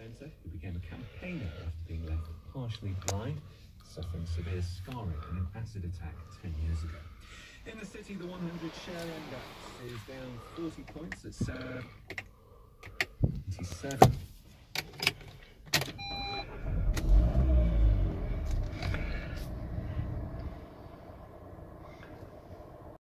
Writer who became a campaigner after being left partially blind, suffering severe scarring in an acid attack 10 years ago. In the city, the 100 share index is down 40 points at 77.